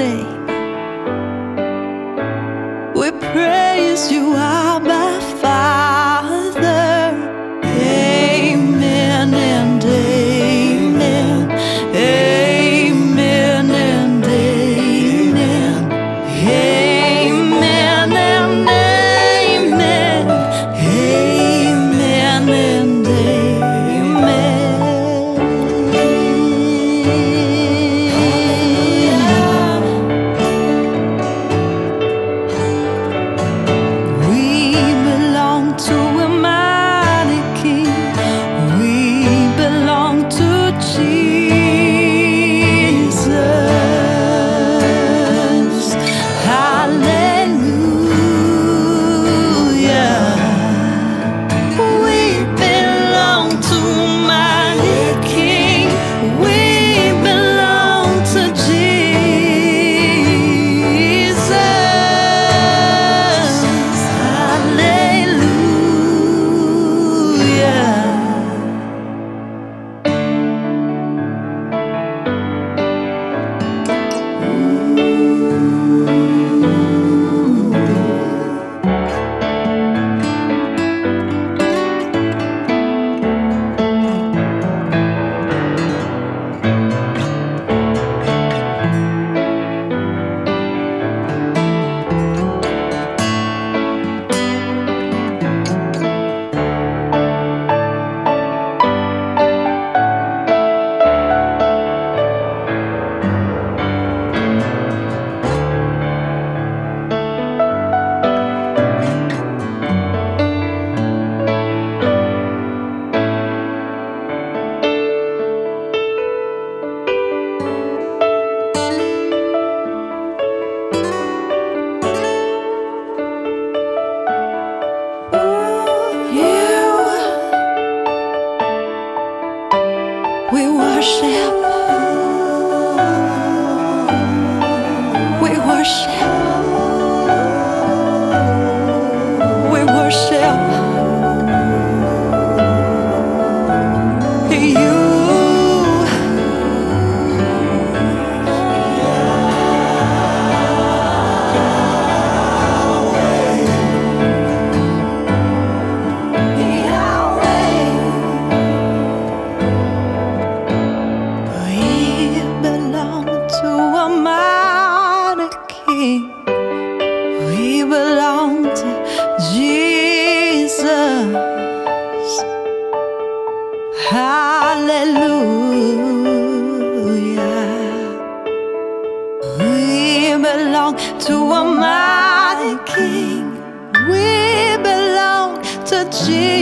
name. We pray. We worship. We worship. hallelujah. We belong to a mighty King. We belong to Jesus.